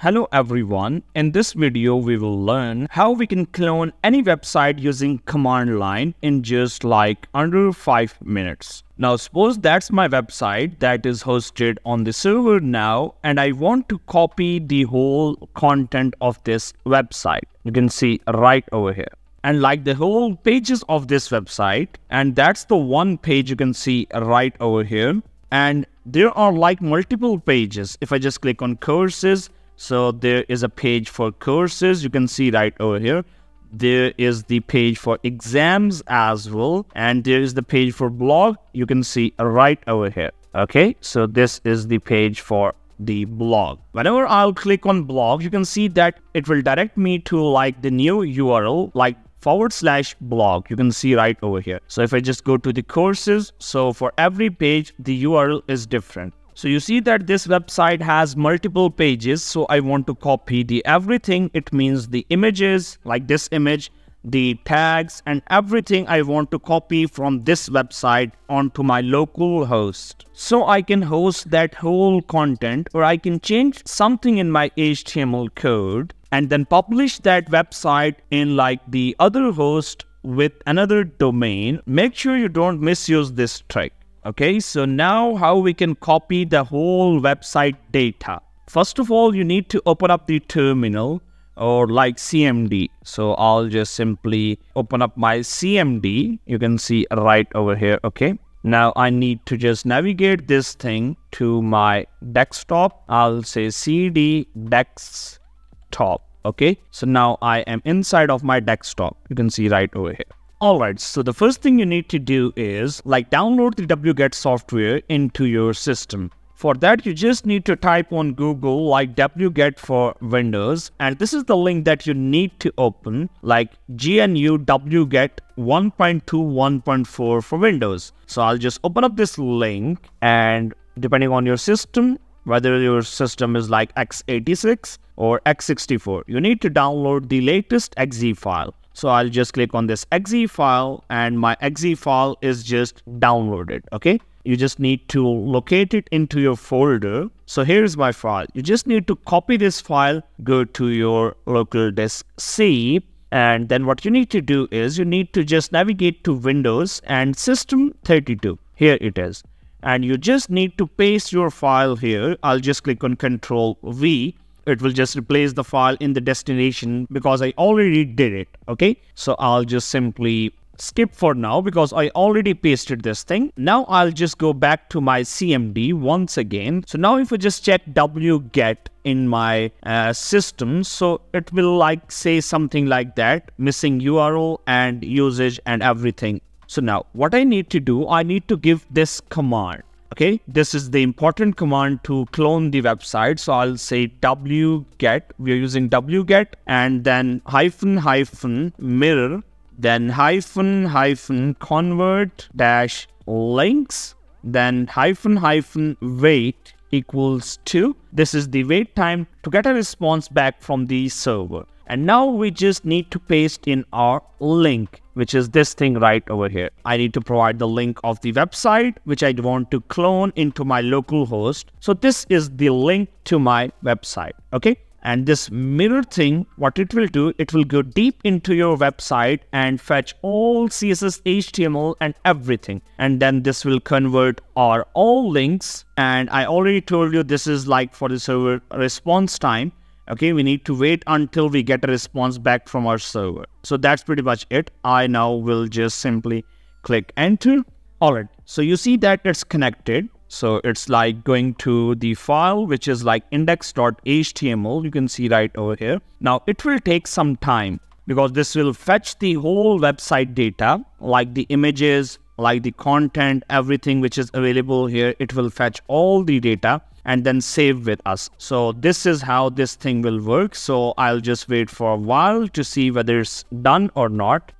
Hello everyone, in this video we will learn how we can clone any website using command line in just like under 5 minutes. Now suppose that's my website that is hosted on the server now and I want to copy the whole content of this website. You can see right over here and like the whole pages of this website and that's the one page you can see right over here and there are like multiple pages if i just click on courses so there is a page for courses. You can see right over here. There is the page for exams as well. And there is the page for blog. You can see right over here. Okay, so this is the page for the blog. Whenever I'll click on blog, you can see that it will direct me to like the new URL, like forward slash blog. You can see right over here. So if I just go to the courses, so for every page, the URL is different. So you see that this website has multiple pages. So I want to copy the everything. It means the images like this image, the tags and everything I want to copy from this website onto my local host. So I can host that whole content or I can change something in my HTML code and then publish that website in like the other host with another domain. Make sure you don't misuse this trick. Okay, so now how we can copy the whole website data. First of all, you need to open up the terminal or like CMD. So I'll just simply open up my CMD. You can see right over here. Okay. Now I need to just navigate this thing to my desktop. I'll say CD desktop. Okay. So now I am inside of my desktop. You can see right over here. Alright, so the first thing you need to do is like download the wget software into your system. For that, you just need to type on Google like wget for Windows and this is the link that you need to open like GNU wget 1.2 1.4 for Windows. So I'll just open up this link and depending on your system, whether your system is like x86 or x64, you need to download the latest exe file. So I'll just click on this exe file and my exe file is just downloaded. Okay. You just need to locate it into your folder. So here's my file. You just need to copy this file, go to your local disk C. And then what you need to do is you need to just navigate to Windows and System 32. Here it is. And you just need to paste your file here. I'll just click on Control V it will just replace the file in the destination because I already did it. Okay, so I'll just simply skip for now because I already pasted this thing. Now I'll just go back to my CMD once again. So now if I just check wget in my uh, system, so it will like say something like that, missing URL and usage and everything. So now what I need to do, I need to give this command. Okay, this is the important command to clone the website. So I'll say wget, we are using wget and then hyphen hyphen mirror, then hyphen hyphen convert dash links, then hyphen hyphen wait equals to. This is the wait time to get a response back from the server. And now we just need to paste in our link, which is this thing right over here. I need to provide the link of the website, which I want to clone into my local host. So this is the link to my website. Okay. And this mirror thing, what it will do, it will go deep into your website and fetch all CSS, HTML and everything. And then this will convert our all links. And I already told you this is like for the server response time okay we need to wait until we get a response back from our server. So that's pretty much it. I now will just simply click enter. All right. So you see that it's connected. So it's like going to the file which is like index.html you can see right over here. Now it will take some time because this will fetch the whole website data like the images like the content everything which is available here. It will fetch all the data and then save with us. So this is how this thing will work. So I'll just wait for a while to see whether it's done or not.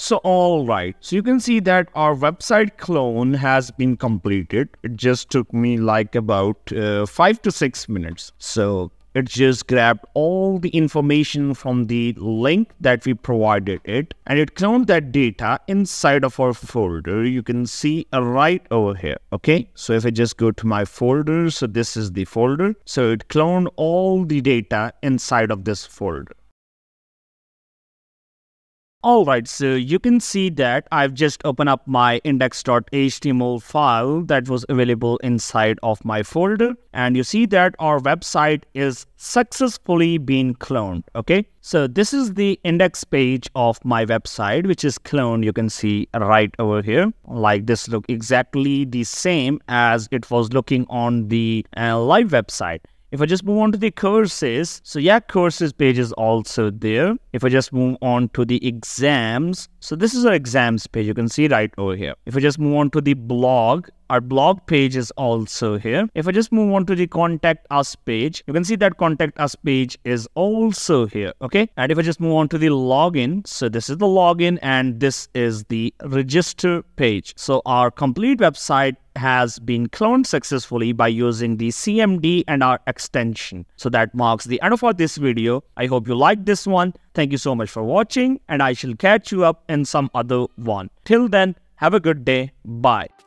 So all right, so you can see that our website clone has been completed. It just took me like about uh, five to six minutes. So it just grabbed all the information from the link that we provided it and it cloned that data inside of our folder. You can see right over here. Okay. So if I just go to my folder, so this is the folder. So it cloned all the data inside of this folder. Alright, so you can see that I've just opened up my index.html file that was available inside of my folder and you see that our website is successfully being cloned, okay? So this is the index page of my website which is cloned, you can see right over here. Like this look exactly the same as it was looking on the uh, live website. If I just move on to the courses, so yeah, courses page is also there. If I just move on to the exams, so this is our exams page. You can see right over here. If I just move on to the blog, our blog page is also here. If I just move on to the contact us page, you can see that contact us page is also here. Okay. And if I just move on to the login, so this is the login and this is the register page. So our complete website has been cloned successfully by using the CMD and our extension. So that marks the end of our this video. I hope you liked this one. Thank you so much for watching and I shall catch you up in some other one. Till then, have a good day. Bye.